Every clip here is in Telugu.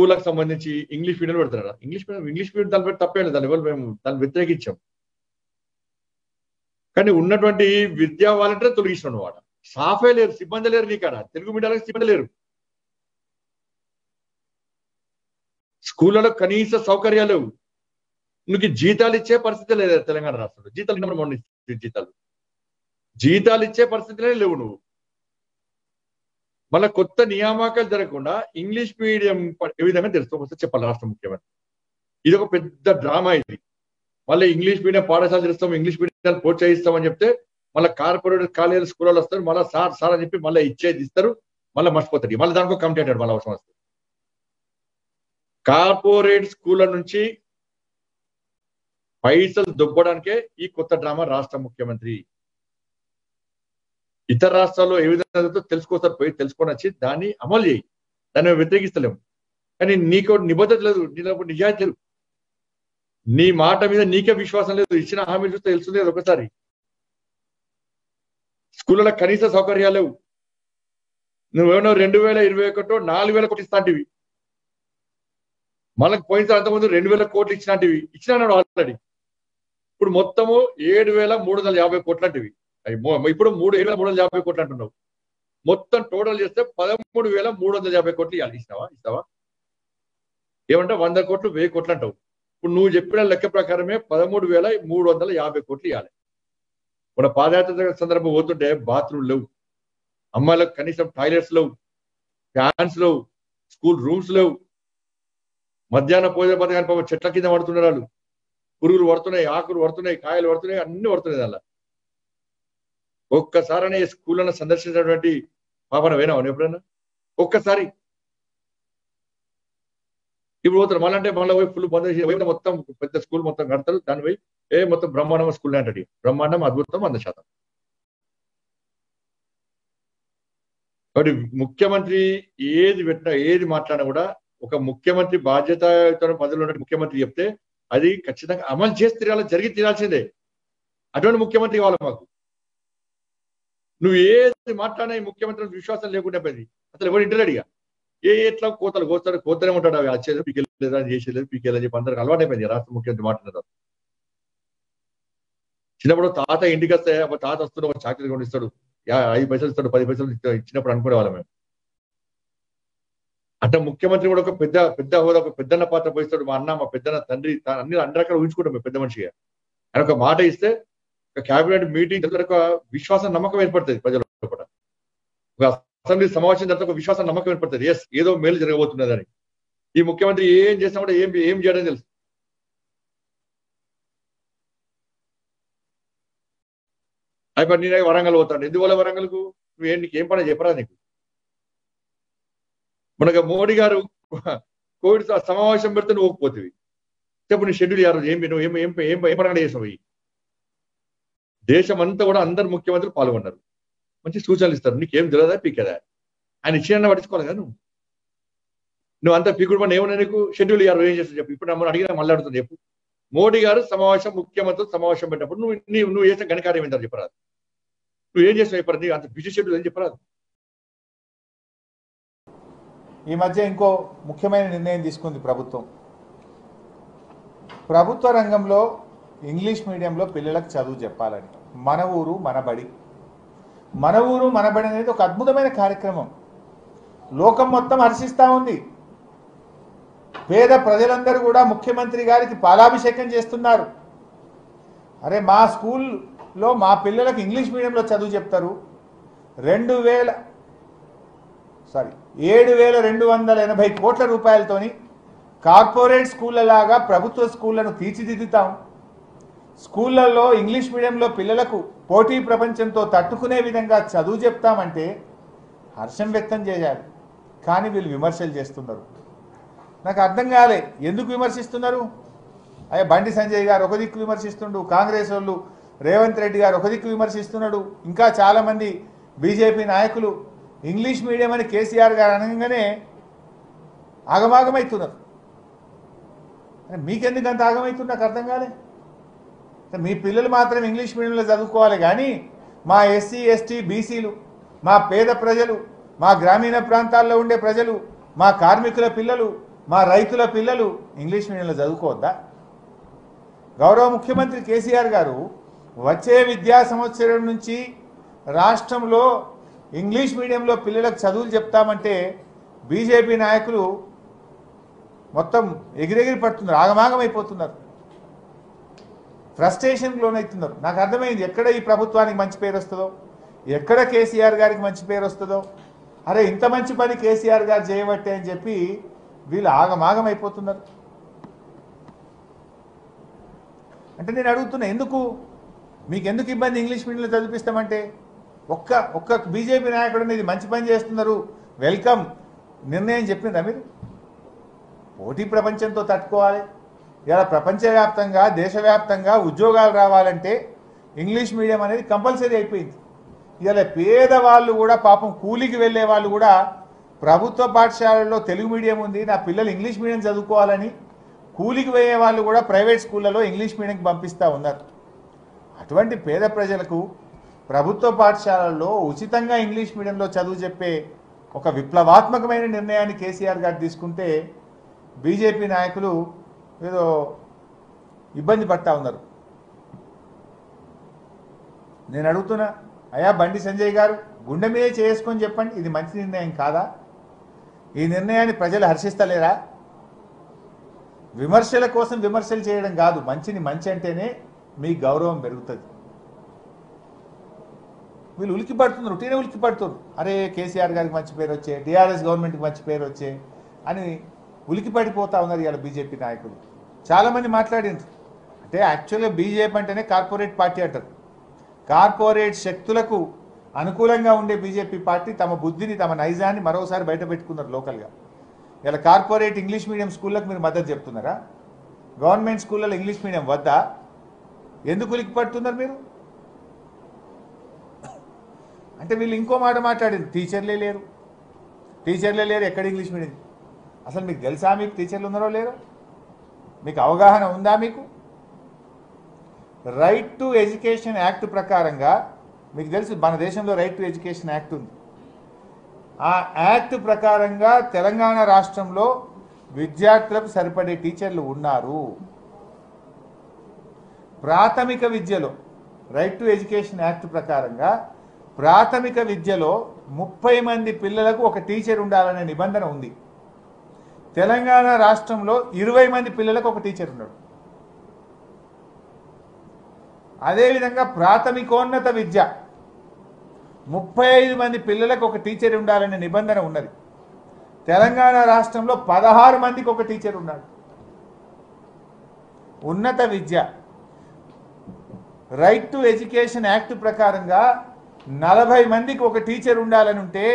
స్కూళ్ళకి సంబంధించి ఇంగ్లీష్ మీడియం పెడుతున్నారా ఇంగ్లీష్ మీడియం ఇంగ్లీష్ మీడియం దాని పెట్టి తప్పే లేదు. దాని మేము దాన్ని వ్యతిరేకించాం. కానీ ఉన్నటువంటి విద్యా వాలంటీర్ తొలగించిన వాడ సాఫే లేరు సిబ్బంది లేరు నీకాడ తెలుగు మీడియాలకు సిబ్బంది లేరు. స్కూళ్ళలో కనీస సౌకర్యాలు నీకు జీతాలు ఇచ్చే పరిస్థితి లేదు తెలంగాణ రాష్ట్రంలో. జీతాలు మొన్న జీతాలు. జీతాలు ఇచ్చే పరిస్థితులే లేవు నువ్వు. మళ్ళీ కొత్త నియామకాలు జరగకుండా ఇంగ్లీష్ మీడియం ఏ విధంగా తెలుసుకోవచ్చు చెప్పాలి రాష్ట్ర ముఖ్యమంత్రి. ఇది ఒక పెద్ద డ్రామా ఇది. మళ్ళీ ఇంగ్లీష్ మీడియం పాఠశాల చేస్తాం ఇంగ్లీష్ మీడియం ప్రోత్సహిస్తామని చెప్తే మళ్ళీ కార్పొరేట్ కాలేజీ స్కూల్లో వస్తారు మళ్ళీ సార్ సార్ అని చెప్పి మళ్ళీ ఇచ్చేది ఇస్తారు మళ్ళీ మర్చిపోతాడు మళ్ళీ దానికి ఒక కంప్లైంట్ మళ్ళీ అవసరం వస్తుంది కార్పొరేట్ స్కూళ్ళ నుంచి పైసలు దొబ్బడానికే ఈ కొత్త డ్రామా రాష్ట్ర ముఖ్యమంత్రి ఇతర రాష్ట్రాల్లో ఏ విధంగా జరుగుతుందో పోయి తెలుసుకొని వచ్చి దాన్ని అమలు చేయి. దాన్ని వ్యతిరేకిస్తలేము. కానీ నీకు నిబద్ధత లేదు నీకు నిజాయితీ లేదు. నీ మాట మీద నీకే విశ్వాసం లేదు ఇచ్చిన హామీలు చూస్తే తెలుస్తుంది ఒకసారి. స్కూళ్ళలో కనీస సౌకర్యాలు లేవు. నువ్వేమో రెండు వేల ఇరవై ఒకటో నాలుగు వేల కోట్లు ఇస్తాంటివి. మనకు పోయిన అంతకుముందు రెండు వేల కోట్లు ఇచ్చినాంటివి. ఇచ్చినాడు ఆల్రెడీ. ఇప్పుడు మొత్తము ఏడు వేల మూడు వందల యాభై కోట్లు అంటివి. ఇప్పుడు మూడు వేల మూడు వందల యాభై కోట్లు అంటున్నావు. మొత్తం టోటల్ చేస్తే పదమూడు వేల మూడు వందల యాభై కోట్లు ఇవ్వాలి ఇస్తావా? ఇస్తావా? ఏమంటే వంద కోట్లు వెయ్యి కోట్లు అంటావు. ఇప్పుడు నువ్వు చెప్పిన లెక్క ప్రకారమే పదమూడు వేల మూడు వందల యాభై కోట్లు ఇవ్వాలి మన పాదయాత్ర సందర్భం పోతుంటే బాత్రూమ్ లేవు. అమ్మాయిలకు కనీసం టాయిలెట్స్ లేవు. ఫ్యాన్స్ లేవు. స్కూల్ రూమ్స్ లేవు. మధ్యాహ్నం పోయే పథకాన్ని పాపం చెట్ల కింద పడుతున్నారు వాళ్ళు. పురుగులు పడుతున్నాయి ఆకులు పడుతున్నాయి కాయలు పడుతున్నాయి అన్ని పడుతున్నాయి అలా ఒక్కసారనే స్కూళ్ళను సందర్శించినటువంటి పాపన వేనావు ఎప్పుడైనా ఒక్కసారి. ఇప్పుడు పోతారు మళ్ళీ అంటే మళ్ళీ పోయి ఫుల్ బంద్ చేసి మొత్తం పెద్ద స్కూల్ మొత్తం కడతారు. దాని పోయి ఏ మొత్తం బ్రహ్మాండం స్కూల్ అంటది బ్రహ్మాండం అద్భుతం వంద శాతం కాబట్టి ముఖ్యమంత్రి ఏది పెట్టినా ఏది మాట్లాడినా కూడా ఒక ముఖ్యమంత్రి బాధ్యతతో పదవిలో ఉన్న ముఖ్యమంత్రి చెప్తే అది ఖచ్చితంగా అమలు చేసి తీరాలి జరిగి తీరాల్సిందే. అటువంటి ముఖ్యమంత్రి కావాలి మాకు. నువ్వు ఏది మాట్లాడినా ముఖ్యమంత్రి విశ్వాసం లేకుండా పోయింది. అసలు ఎవరు ఇంటలేడిగా ఏ ఎట్లా కోతలు కోస్తారు? కోతనే ఉంటాడు. అవి వచ్చేది పీకెళ్ళేదా చేసేది పీకెళ్ళని చెప్పి అందరికి అలవాటైపోయింది రాష్ట్ర ముఖ్యమంత్రి మాట్లాడారు చిన్నప్పుడు తాత ఇంటికి వస్తే తాత వస్తున్న ఒక చాకరీ కొని ఇస్తాడు యా- ఐదు పైసలు ఇస్తాడు పది పైసలు ఇచ్చినప్పుడు అనుకునే వాళ్ళం మేము. అంటే ముఖ్యమంత్రి కూడా ఒక పెద్ద పెద్ద హోదా ఒక పెద్దన్న పాత్ర పోయిస్తాడు మా అన్న మా పెద్దన్న తండ్రి అన్ని అన్ని రకాలు ఊహించుకుంటాం మేము పెద్ద మనిషిగా. ఆయన ఒక మాట ఇస్తే క్యాబినెట్ మీటింగ్ ఒక విశ్వాసం నమ్మకం ఏర్పడుతుంది ప్రజల కూడా ఒక అసెంబ్లీ సమావేశం తర్వాత ఒక విశ్వాసం నమ్మకం ఏర్పడుతుంది. ఎస్ ఏదో మేలు జరగబోతున్నదని. ఈ ముఖ్యమంత్రి ఏం చేసినా కూడా ఏం ఏం చేయడం తెలుసు. అయిపోయి నేనే వరంగల్ పోతాను ఎందువల్ల వరంగల్కు? నువ్వు నీకు ఏం పని చెప్పరా నీకు? మనకు మోడీ గారు కోవిడ్ సమావేశం పెడితే నువ్వు ఒప్పుకోతివి. చెప్పు నీ షెడ్యూల్ యారు ఏం నువ్వు ఏం ఏం ఏం పనగా చేసావు దేశమంతా దేశం అంతా కూడా అందరు ముఖ్యమంత్రులు పాల్గొన్నారు. మంచి సూచనలు ఇస్తారు. నీకేం తెలియదా పీకేదా? ఆయన ఇచ్చిన పట్టించుకోవాలి కదా నువ్వు? నువ్వు అంత పీకుడు పని ఏమన్నా నీకు? షెడ్యూల్ గారు ఏం చేస్తావు చెప్పు. ఇప్పుడు నమ్మని అడిగినా మళ్ళీ చెప్పు. మోడీ గారు సమావేశం ముఖ్యమంత్రులు సమావేశం పెట్టినప్పుడు నువ్వు నువ్వు నువ్వు చేసిన ఘనకార్యం ఏంటారు చెప్పరాదు. నువ్వు ఏం చేసావు చెప్పరా నీకు అంత బిజీ షెడ్యూల్ ఏం చెప్పరాదు? ఈ మధ్య ఇంకో ముఖ్యమైన నిర్ణయం తీసుకుంది ప్రభుత్వం. ప్రభుత్వ రంగంలో ఇంగ్లీష్ మీడియంలో పిల్లలకు చదువు చెప్పాలని. మన ఊరు మనబడి మన ఊరు మనబడి అనేది ఒక అద్భుతమైన కార్యక్రమం. లోకం మొత్తం హర్షిస్తూ ఉంది. పేద ప్రజలందరూ కూడా ముఖ్యమంత్రి గారికి పాలాభిషేకం చేస్తున్నారు. అరే మా స్కూల్లో మా పిల్లలకు ఇంగ్లీష్ మీడియంలో చదువు చెప్తారు. రెండు వేల సారీ ఏడు వేల రెండు వందల ఎనభై కోట్ల రూపాయలతోని కార్పొరేట్ స్కూళ్ళలాగా ప్రభుత్వ స్కూళ్ళను తీర్చిదిద్దుతాం. స్కూళ్ళల్లో ఇంగ్లీష్ మీడియంలో పిల్లలకు పోటీ ప్రపంచంతో తట్టుకునే విధంగా చదువు చెప్తామంటే హర్షం వ్యక్తం చేయాలి కానీ వీళ్ళు విమర్శలు చేస్తున్నారు. నాకు అర్థం కాలే. ఎందుకు విమర్శిస్తున్నారు? అయ్యా బండి సంజయ్ గారు ఒక దిక్కు విమర్శిస్తుండు. కాంగ్రెస్ వాళ్ళు రేవంత్ రెడ్డి గారు ఒక దిక్కు విమర్శిస్తున్నాడు. ఇంకా చాలామంది బీజేపీ నాయకులు ఇంగ్లీష్ మీడియం అని కేసీఆర్ గారు అనగానే ఆగమాగమవుతున్నారు మీకెందుకు అంత ఆగమవుతుంది నాకు అర్థం కాలే. మీ పిల్లలు మాత్రం ఇంగ్లీష్ మీడియంలో చదువుకోవాలి కానీ మా ఎస్సీ ఎస్టీ బీసీలు మా పేద ప్రజలు మా గ్రామీణ ప్రాంతాల్లో ఉండే ప్రజలు మా కార్మికుల పిల్లలు మా రైతుల పిల్లలు ఇంగ్లీష్ మీడియంలో చదువుకోవద్దా? గౌరవ ముఖ్యమంత్రి కేసీఆర్ గారు వచ్చే విద్యా సంవత్సరం నుంచి రాష్ట్రంలో ఇంగ్లీష్ మీడియంలో పిల్లలకు చదువులు చెప్తామంటే బీజేపీ నాయకులు మొత్తం ఎగిరెగిరి పడుతున్నారు ఆగమాగమైపోతున్నారు. ఫ్రస్ట్రేషన్కి లోనవుతున్నారు నాకు అర్థమైంది. ఎక్కడ ఈ ప్రభుత్వానికి మంచి పేరు వస్తుందో? ఎక్కడ కేసీఆర్ గారికి మంచి పేరు వస్తుందో? అరే ఇంత మంచి పని కేసీఆర్ గారు చేయబట్టే అని చెప్పి వీళ్ళు ఆగమాగం అయిపోతున్నారు అంటే నేను అడుగుతున్నా ఎందుకు? మీకు ఎందుకు ఇబ్బంది ఇంగ్లీష్ మీడియంలో చదివిస్తామంటే ఒక్క ఒక్క బీజేపీ నాయకుడు ఇది మంచి పని చేస్తున్నారు. వెల్కమ్. నిర్ణయం చెప్పిందా మీరు? పోటీ ప్రపంచంతో తట్టుకోవాలి. ఇలా ప్రపంచవ్యాప్తంగా దేశవ్యాప్తంగా ఉద్యోగాలు రావాలంటే ఇంగ్లీష్ మీడియం అనేది కంపల్సరీ అయిపోయింది. ఇలా పేదవాళ్ళు కూడా పాపం కూలికి వెళ్ళే వాళ్ళు కూడా ప్రభుత్వ పాఠశాలల్లో తెలుగు మీడియం ఉంది నా పిల్లలు ఇంగ్లీష్ మీడియం చదువుకోవాలని కూలికి పోయే వాళ్ళు కూడా ప్రైవేట్ స్కూళ్ళలో ఇంగ్లీష్ మీడియంకి పంపిస్తూ ఉన్నారు. అటువంటి పేద ప్రజలకు ప్రభుత్వ పాఠశాలల్లో ఉచితంగా ఇంగ్లీష్ మీడియంలో చదువు చెప్పే ఒక విప్లవాత్మకమైన నిర్ణయాన్ని కేసీఆర్ గారు తీసుకుంటే బీజేపీ నాయకులు ఏదో ఇబ్బంది పడతా ఉన్నారు. నేను అడుగుతున్నా అయ్యా బండి సంజయ్ గారు గుండె మీద చేసుకొని చెప్పండి ఇది మంచి నిర్ణయం కాదా? ఈ నిర్ణయాన్ని ప్రజలు హర్షిస్తలేరా? విమర్శల కోసం విమర్శలు చేయడం కాదు మంచిని మంచి అంటేనే మీ గౌరవం పెరుగుతుంది. వీళ్ళు ఉలికి పడుతున్నారు ఉట్టినే ఉలికి పడుతున్నారు. అరే కేసీఆర్ గారికి మంచి పేరు వచ్చే డిఆర్ఎస్ గవర్నమెంట్కి మంచి పేరు వచ్చే అని ఉలికి పడిపోతా ఉన్నారు ఇవాళ బీజేపీ నాయకులు. చాలామంది మాట్లాడింది అంటే యాక్చువల్గా బీజేపీ అంటేనే కార్పొరేట్ పార్టీ అంటారు. కార్పొరేట్ శక్తులకు అనుకూలంగా ఉండే బీజేపీ పార్టీ తమ బుద్ధిని తమ నైజాన్ని మరోసారి బయట పెట్టుకున్నారు లోకల్గా. ఇలా కార్పొరేట్ ఇంగ్లీష్ మీడియం స్కూళ్ళకు మీరు మద్దతు చెప్తున్నారా? గవర్నమెంట్ స్కూళ్ళలో ఇంగ్లీష్ మీడియం వద్దా? ఎందుకు ఉలికి పడుతున్నారు మీరు? అంటే వీళ్ళు ఇంకో మాట మాట్లాడింది టీచర్లే లేరు. టీచర్లే లేరు. ఎక్కడ ఇంగ్లీష్ మీడియం? అసలు మీకు తెలుసా? మీకు టీచర్లు ఉన్నారో లేరో? మీకు అవగాహన ఉందా మీకు? రైట్ టు ఎడ్యుకేషన్ యాక్ట్ ప్రకారంగా మీకు తెలుసు మన దేశంలో రైట్ టు ఎడ్యుకేషన్ యాక్ట్ ఉంది. ఆ యాక్ట్ ప్రకారంగా తెలంగాణ రాష్ట్రంలో విద్యార్థులకు సరిపడే టీచర్లు ఉన్నారు. ప్రాథమిక విద్యలో రైట్ టు ఎడ్యుకేషన్ యాక్ట్ ప్రకారంగా ప్రాథమిక విద్యలో ముప్పై మంది పిల్లలకు ఒక టీచర్ ఉండాలనే నిబంధన ఉంది. తెలంగాణ రాష్ట్రంలో ఇరవై మంది పిల్లలకు ఒక టీచర్ ఉన్నాడు. అదేవిధంగా ప్రాథమికోన్నత విద్య. ముప్పై ఐదు మంది పిల్లలకు ఒక టీచర్ ఉండాలనే నిబంధన ఉన్నది. తెలంగాణ రాష్ట్రంలో పదహారు మందికి ఒక టీచర్ ఉన్నాడు. ఉన్నత విద్య. రైట్ టు ఎడ్యుకేషన్ యాక్ట్ ప్రకారంగా నలభై మందికి ఒక టీచర్ ఉండాలని ఉంటే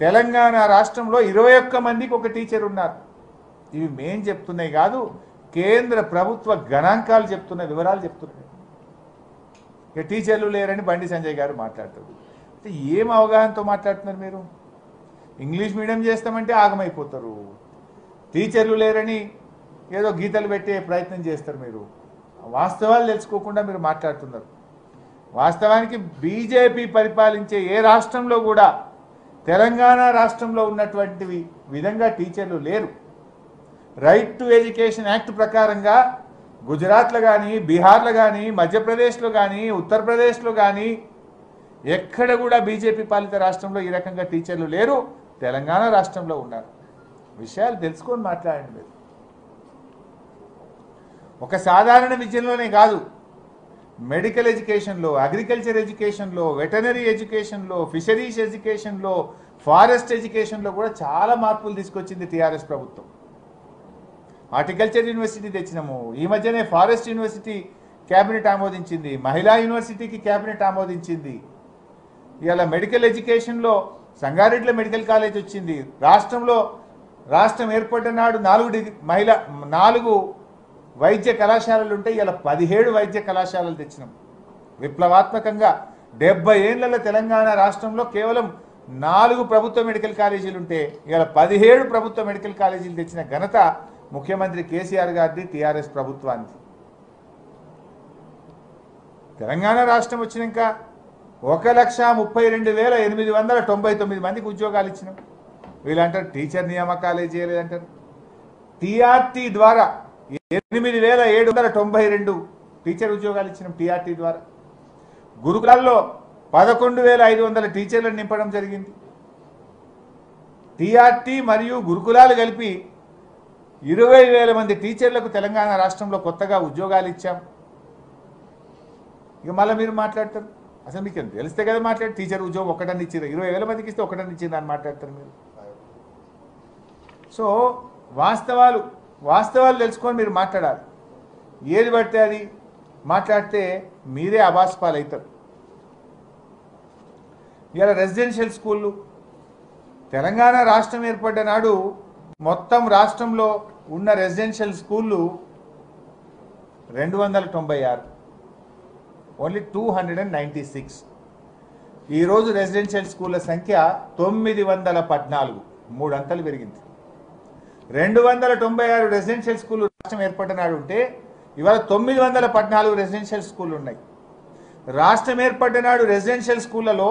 తెలంగాణ రాష్ట్రంలో ఇరవై ఒక్క మందికి ఒక టీచర్ ఉన్నారు. ఇవి మేం చెప్తున్నాయి కాదు కేంద్ర ప్రభుత్వ గణాంకాలు చెప్తున్న వివరాలు చెప్తున్నాయి. ఇక టీచర్లు లేరని బండి సంజయ్ గారు మాట్లాడతారు. అంటే ఏం అవగాహనతో మాట్లాడుతున్నారు మీరు? ఇంగ్లీష్ మీడియం చేస్తామంటే ఆగమైపోతారు. టీచర్లు లేరని ఏదో గీతలు పెట్టే ప్రయత్నం చేస్తారు మీరు. వాస్తవాలు తెలుసుకోకుండా మీరు మాట్లాడుతున్నారు. వాస్తవానికి బీజేపీ పరిపాలించే ఏ రాష్ట్రంలో కూడా తెలంగాణ రాష్ట్రంలో ఉన్నటువంటి విధంగా టీచర్లు లేరు. రైట్ టు ఎడ్యుకేషన్ యాక్ట్ ప్రకారంగా గుజరాత్లో కానీ బీహార్లో కానీ మధ్యప్రదేశ్లో కానీ ఉత్తరప్రదేశ్లో కానీ ఎక్కడ కూడా బీజేపీ పాలిత రాష్ట్రంలో ఈ రకంగా టీచర్లు లేరు. తెలంగాణ రాష్ట్రంలో ఉన్నారు. విషయాలు తెలుసుకొని మాట్లాడండి మీరు. ఒక సాధారణ విద్యలోనే కాదు. మెడికల్ ఎడ్యుకేషన్లో అగ్రికల్చర్ ఎడ్యుకేషన్లో వెటనరీ ఎడ్యుకేషన్లో ఫిషరీస్ ఎడ్యుకేషన్లో ఫారెస్ట్ ఎడ్యుకేషన్లో కూడా చాలా మార్పులు తీసుకొచ్చింది టీఆర్ఎస్ ప్రభుత్వం. హార్టికల్చర్ యూనివర్సిటీ తెచ్చినాము. ఈ మధ్యనే ఫారెస్ట్ యూనివర్సిటీ క్యాబినెట్ ఆమోదించింది. మహిళా యూనివర్సిటీకి క్యాబినెట్ ఆమోదించింది. ఇవాళ మెడికల్ ఎడ్యుకేషన్లో సంగారెడ్డిలో మెడికల్ కాలేజ్ వచ్చింది. రాష్ట్రంలో రాష్ట్రం ఏర్పడిన నాడు నాలుగు డిగ్రీ మహిళ నాలుగు వైద్య కళాశాలలు ఉంటే ఇలా పదిహేడు వైద్య కళాశాలలు తెచ్చినాం. విప్లవాత్మకంగా డెబ్బై ఏళ్ళలో తెలంగాణ రాష్ట్రంలో కేవలం నాలుగు ప్రభుత్వ మెడికల్ కాలేజీలు ఉంటే ఇలా పదిహేడు ప్రభుత్వ మెడికల్ కాలేజీలు తెచ్చిన ఘనత ముఖ్యమంత్రి కేసీఆర్ గారిది టీఆర్ఎస్ ప్రభుత్వానికి తెలంగాణ రాష్ట్రం వచ్చినాక ఒక లక్ష ముప్పై రెండు వేల ఎనిమిది వందల తొంభై తొమ్మిది మందికి ఉద్యోగాలు ఇచ్చినాం. వీళ్ళంటారు టీచర్ నియామకాలే చేయలేదంటారు. టీఆర్టీ ద్వారా ఎనిమిది వేల ఏడు వందల తొంభై రెండు టీచర్ ఉద్యోగాలు ఇచ్చినాం టీఆర్టీ ద్వారా. గురుకులాల్లో పదకొండు వేల ఐదు వందల టీచర్లను నింపడం జరిగింది. టీఆర్టీ మరియు గురుకులాలు కలిపి ఇరవై వేల మంది టీచర్లకు తెలంగాణ రాష్ట్రంలో కొత్తగా ఉద్యోగాలు ఇచ్చాం. ఇక మళ్ళీ మీరు మాట్లాడతారు? అసలు మీకు తెలిస్తే కదా మాట్లాడి టీచర్ ఉద్యోగం ఒకటని ఇచ్చారు ఇరవై వేల మందికి ఇస్తే ఒకటని ఇచ్చింది అని మాట్లాడతారు మీరు. సో వాస్తవాలు వాస్తవాలు తెలుసుకొని మీరు మాట్లాడాలి. ఏది పడితే అది మాట్లాడితే మీరే అబాస్పాలు అవుతారు ఇవాళ రెసిడెన్షియల్ స్కూళ్ళు తెలంగాణ రాష్ట్రం ఏర్పడ్డ నాడు మొత్తం రాష్ట్రంలో ఉన్న రెసిడెన్షియల్ స్కూళ్ళు రెండు వందల తొంభై ఆరు only two hundred and ninety six. ఈరోజు రెసిడెన్షియల్ స్కూళ్ళ సంఖ్య తొమ్మిది వందల పద్నాలుగు మూడు అంతలు పెరిగింది. రెండు వందల తొంభై ఆరు రెసిడెన్షియల్ స్కూల్ రాష్ట్రం ఏర్పడినాడు ఉంటే ఇవాళ తొమ్మిది వందల పద్నాలుగు రెసిడెన్షియల్ స్కూళ్ళు ఉన్నాయి. రాష్ట్రం ఏర్పడినాడు రెసిడెన్షియల్ స్కూళ్ళలో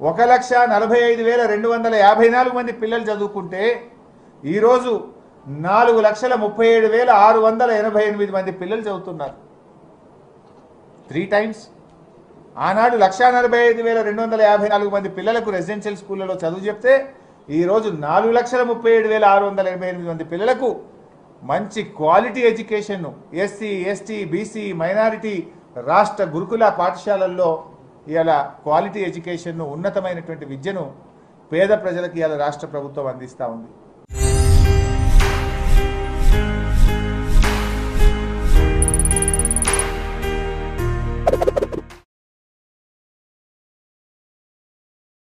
ఒక లక్ష నలభై ఐదు వేల రెండు వందల యాభై నాలుగు మంది పిల్లలు చదువుకుంటే ఈరోజు నాలుగు లక్షల ముప్పై ఏడు వేల ఆరు వందల ఎనభై ఎనిమిది మంది పిల్లలు చదువుతున్నారు. త్రీ టైమ్స్ ఆనాడు లక్షా నలభై ఐదు వేల రెండు వందల యాభై నాలుగు మంది పిల్లలకు రెసిడెన్షియల్ స్కూళ్ళలో చదువు చెప్తే ఈరోజు నాలుగు లక్షల ముప్పై ఏడు వేల ఆరు వందల ఎనభై ఎనిమిది మంది పిల్లలకు మంచి క్వాలిటీ ఎడ్యుకేషన్ను ఎస్సీ ఎస్టీ బీసీ మైనారిటీ రాష్ట్ర గురుకుల పాఠశాలల్లో ఇలా క్వాలిటీ ఎడ్యుకేషన్ను ఉన్నతమైనటువంటి విద్యను పేద ప్రజలకు ఇవాళ రాష్ట్ర ప్రభుత్వం అందిస్తూ ఉంది.